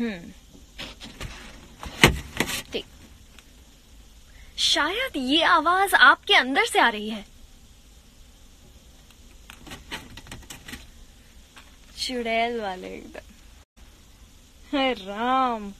हम्म। शायद ये आवाज़ आपके अंदर से आ रही है। चुड़ैल वाले एकदम। है Ram.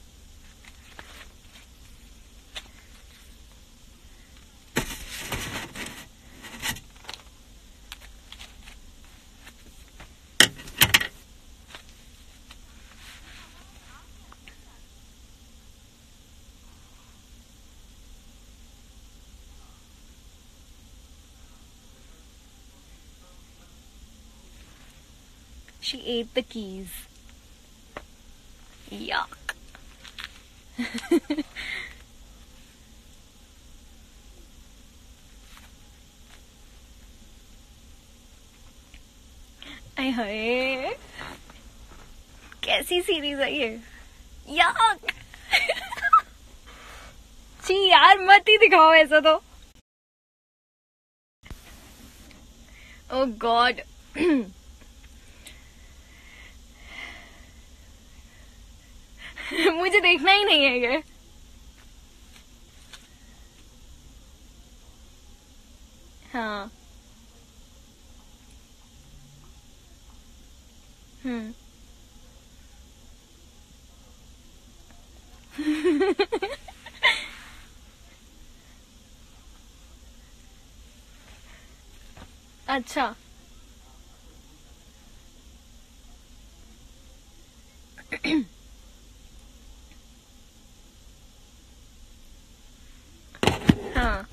She ate the keys. Yuck. हाय कैसी सीरीज़ है ये याक जी यार मत ही दिखाओ ऐसा तो. ओ गॉड मुझे देखना ही नहीं है ये। हाँ। हम्म। अच्छा हाँ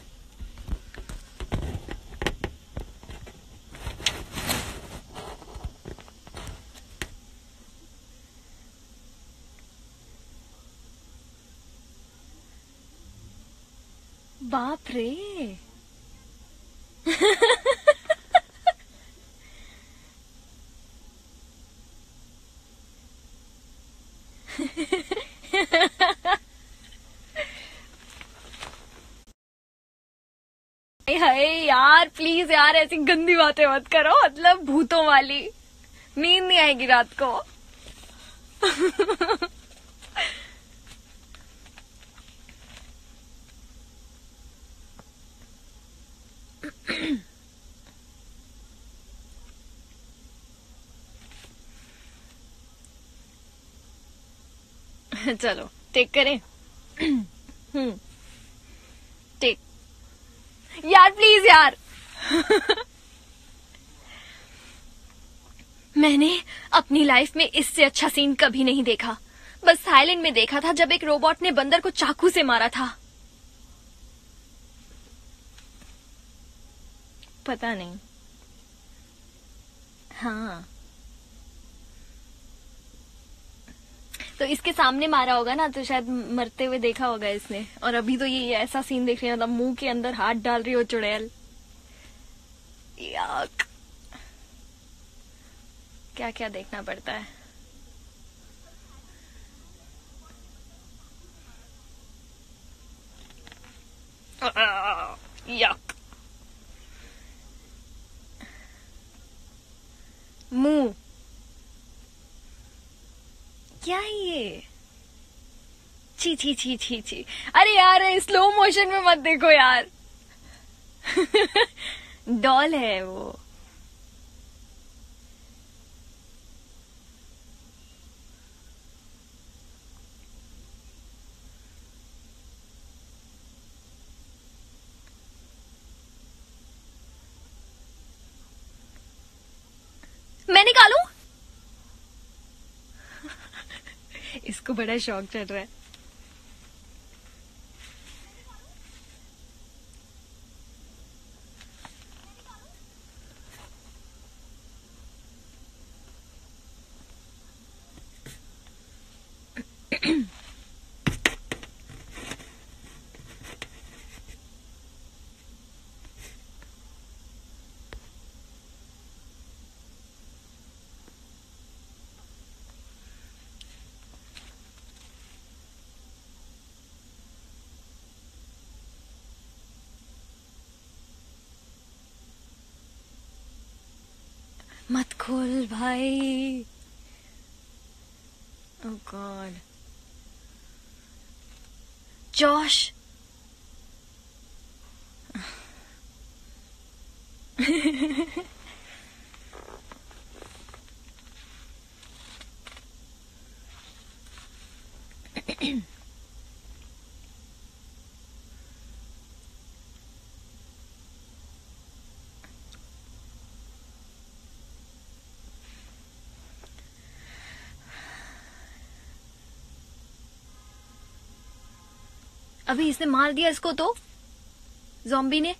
बाप रे। हाय यार प्लीज़ यार, ऐसी गंदी बातें मत करो मतलब भूतों वाली। नींद नहीं आएगी रात को। चलो टेक करें। हम्म। टेक यार प्लीज़ यार। मैंने अपनी लाइफ में इससे अच्छा सीन कभी नहीं देखा। बस साइलेंट में देखा था जब एक रोबोट ने बंदर को चाकू से मारा था। पता नहीं। हाँ। तो इसके सामने मारा होगा ना तो शायद मरते हुए देखा होगा इसने। और अभी तो ये ऐसा सीन देख रही है मतलब मुँह के अंदर हाथ डाल रही हो चुड़ैल। याक। क्या क्या देखना पड़ता है। यक। मुँह। क्या है ये? छी छी छी छी छी। अरे यार स्लो मोशन में मत देखो यार। डॉल है वो मैं निकालू इसको बड़ा शौक चढ़ रहा है। मत खोल भाई। oh ओह गॉड जोश। अभी इसने मार दिया इसको तो? जॉम्बी ने?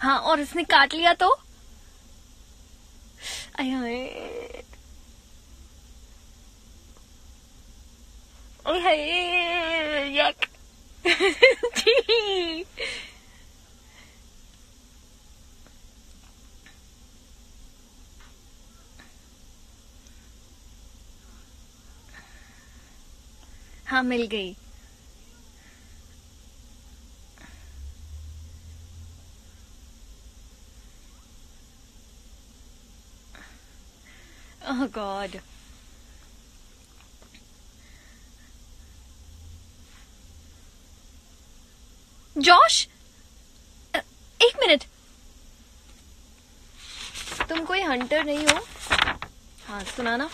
हाँ और इसने काट लिया तो? हाँ मिल गई। Oh God. जॉश एक मिनट तुम कोई हंटर नहीं हो? हाँ सुनाना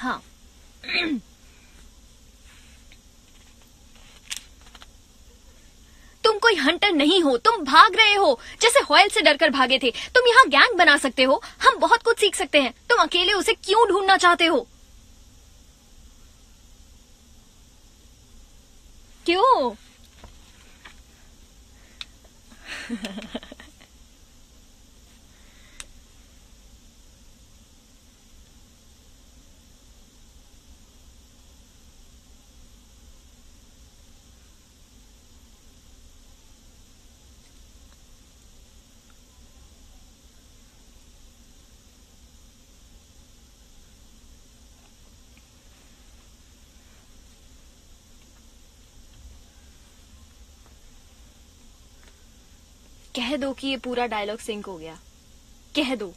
हाँ तुम कोई हंटर नहीं हो, तुम भाग रहे हो। जैसे हॉयल से डरकर भागे थे, तुम यहाँ गैंग बना सकते हो। हम बहुत कुछ सीख सकते हैं। तुम अकेले उसे क्यों ढूंढना चाहते हो? क्यों? कह दो कि ये पूरा डायलॉग सिंक हो गया। कह दो।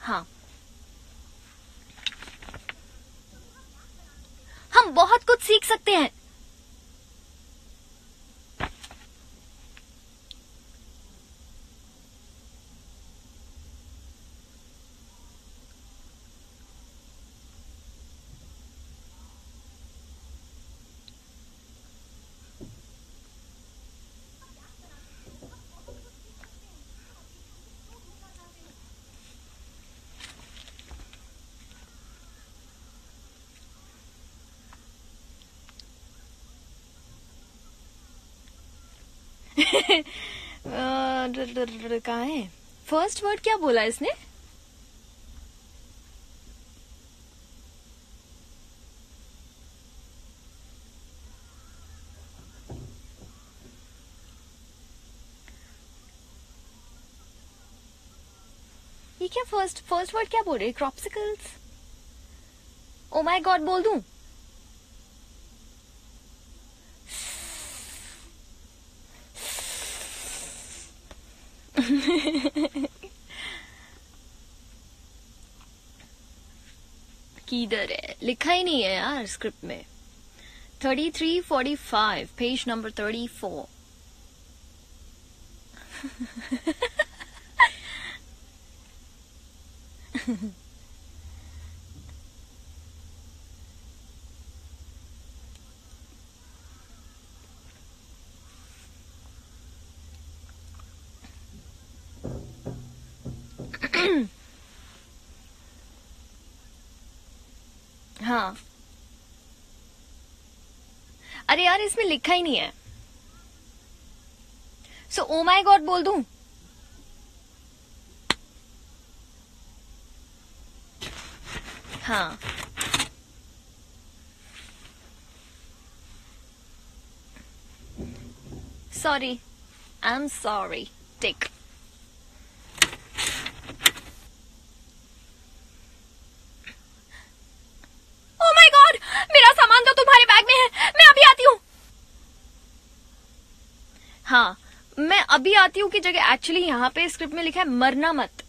हाँ। हम बहुत कुछ सीख सकते हैं। कहा है? फ़र्स्ट वर्ड क्या बोला इसने? ये क्या फ़र्स्ट फ़र्स्ट वर्ड क्या बोल रहे क्रॉप्सिकल्स ओ माय गॉड बोल दूँ? किधर है? लिखा ही नहीं है यार स्क्रिप्ट में। Thirty three forty five page number thirty four अरे यार, इसमें लिखा ही नहीं है। सो ओ माई गॉड बोल दू? हाँ। सॉरी आई एम सॉरी टेक ओ माय गॉड मेरा सामान तो तुम्हारे बैग में है मैं अभी आती हूँ हाँ मैं अभी आती हूँ की जगह एक्चुअली यहाँ पे स्क्रिप्ट में लिखा है, मरना मत।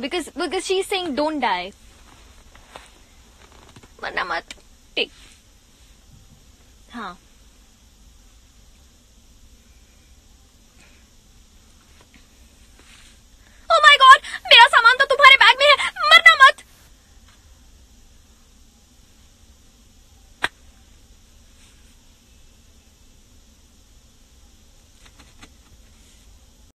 Because because she saying don't die मरना मत। ठीक। हाँ।